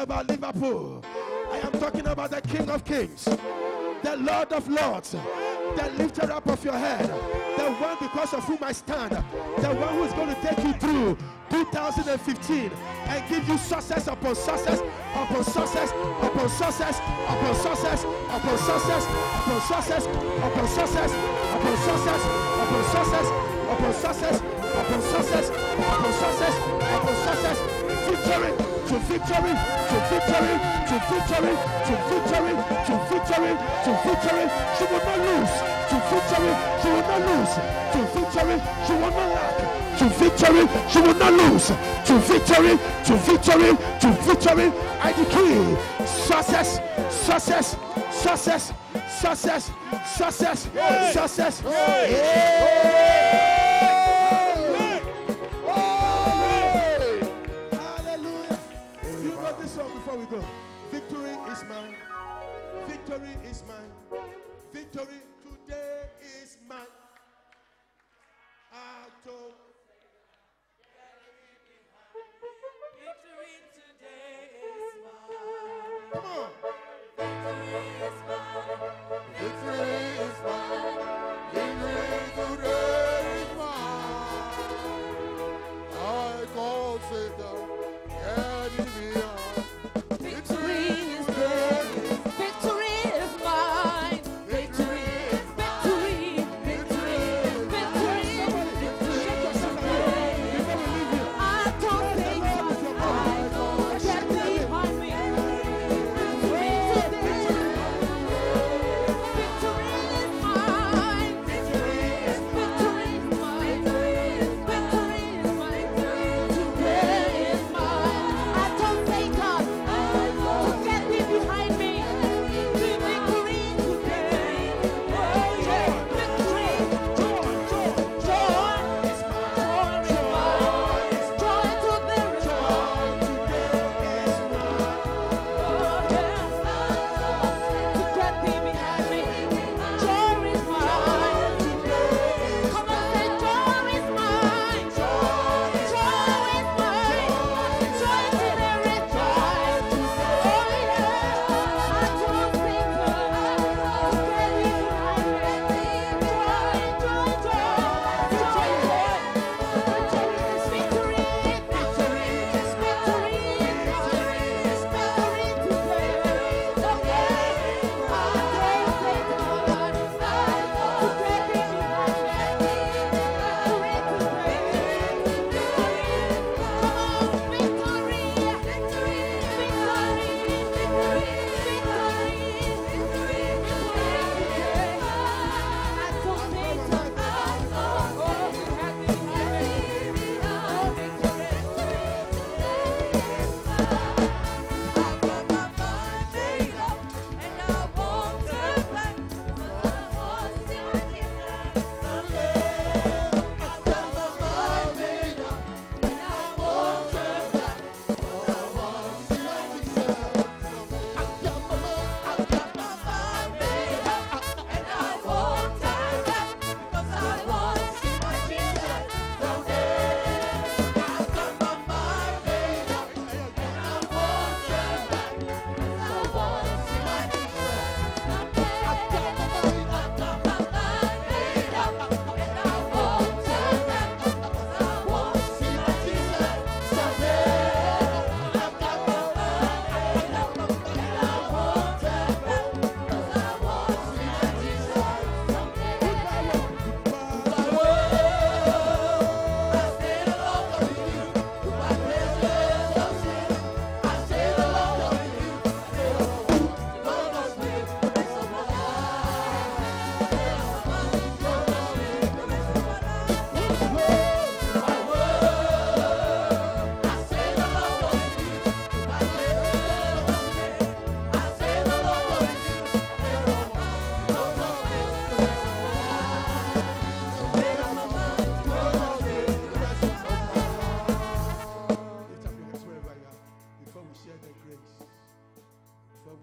about Liverpool. I am talking about the King of Kings, the Lord of Lords, the lifter up of your head, the one because of whom I stand, the one who is going to take you through 2015 and give you success upon success upon success upon success upon success upon success upon success upon success upon success upon success upon success upon success upon success upon success victory to victory to victory to victory to victory to victory to victory. She will not lose. To victory she will not lose. To victory she will not lack. To victory she will not lose. To victory to victory to victory. I decree success success success success success success. Hallelujah.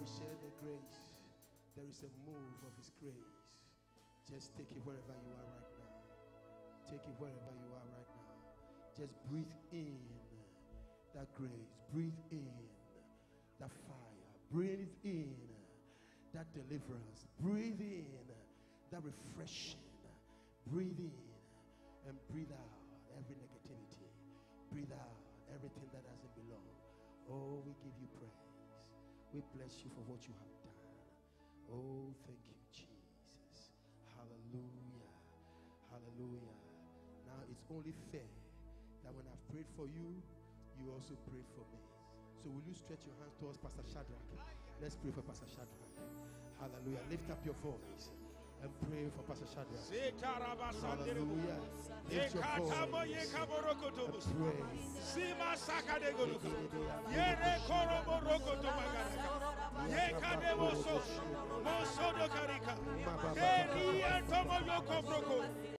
Share the grace, there is a move of His grace. Just take it wherever you are right now. Take it wherever you are right now. Just breathe in that grace. Breathe in that fire. Breathe in that deliverance. Breathe in that refreshing. Breathe in and breathe out every negativity. Breathe out everything that doesn't belong. Oh, we give you praise. We bless you for what you have done. Oh, thank you, Jesus. Hallelujah. Hallelujah. Now it's only fair that when I've prayed for you, you also prayed for me. So will you stretch your hands towards Pastor Shadrach? Let's pray for Pastor Shadrach. Hallelujah. Lift up your voice and pray for Pastor Shadrach. Hallelujah. Lift your voice and pray. Sima sakade goluko. Yere korobo rokoto magana. Yekade moso. Mosodo karika. Eri antomo yoko broko.